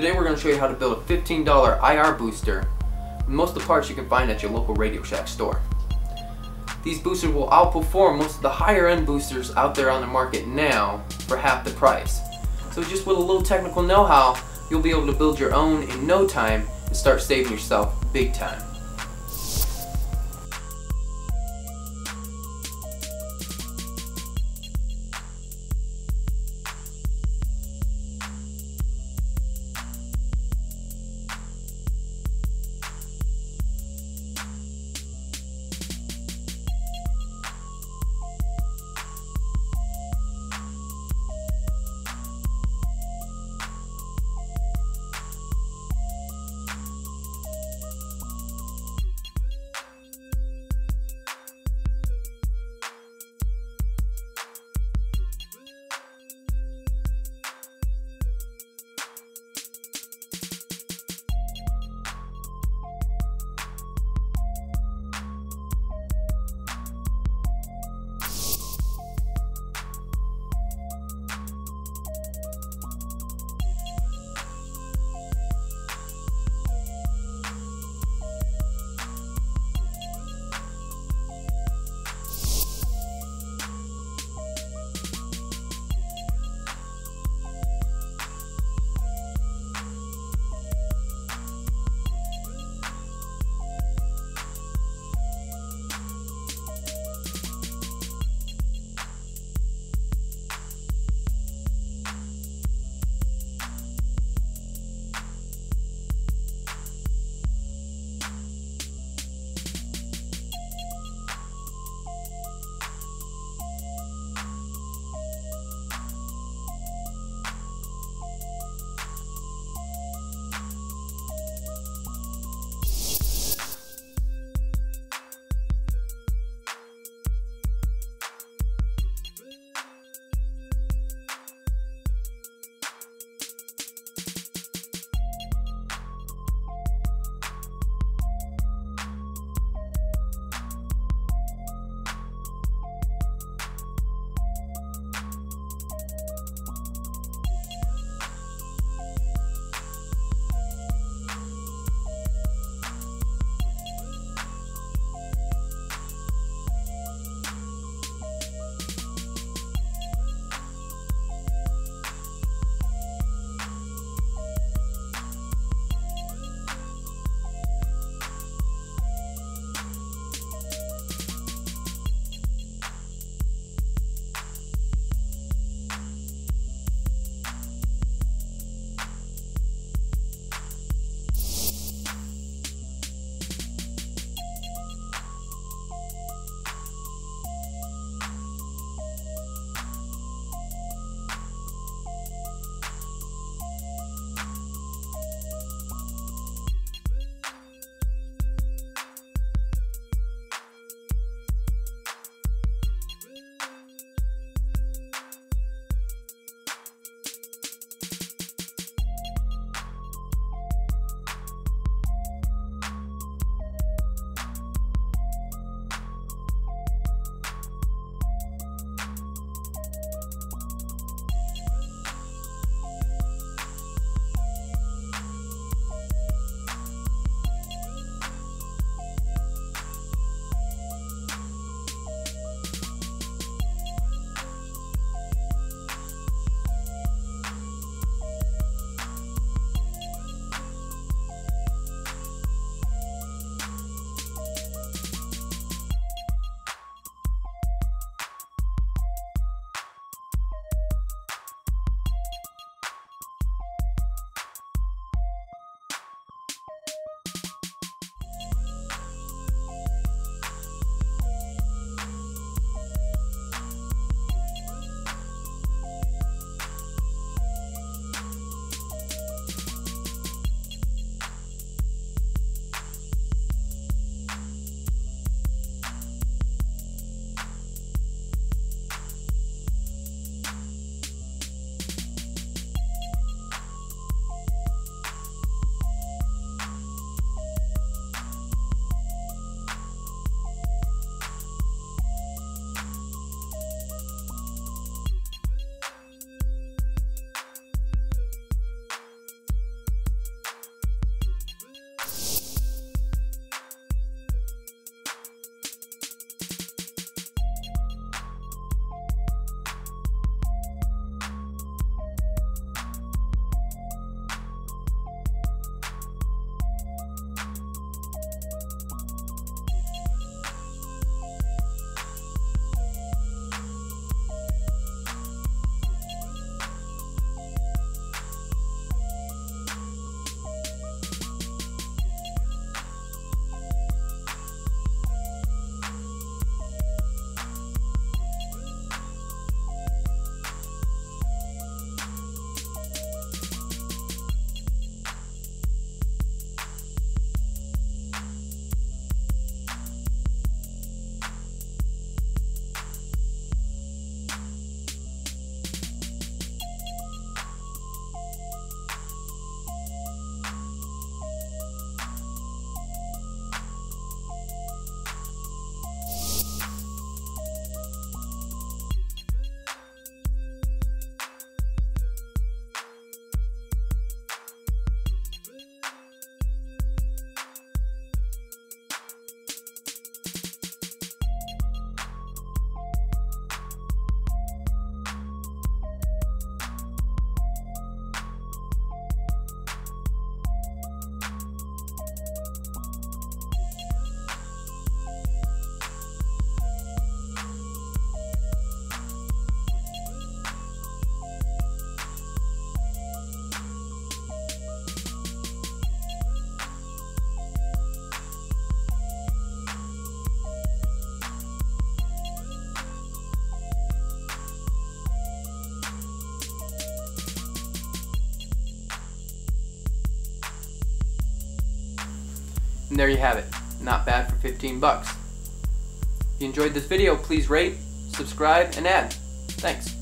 Today we're going to show you how to build a $15 IR booster most of the parts you can find at your local Radio Shack store. These boosters will outperform most of the higher end boosters out there on the market now for half the price. So just with a little technical know-how, you'll be able to build your own in no time and start saving yourself big time. There you have it. Not bad for 15 bucks. If you enjoyed this video, please rate, subscribe, and add. Thanks.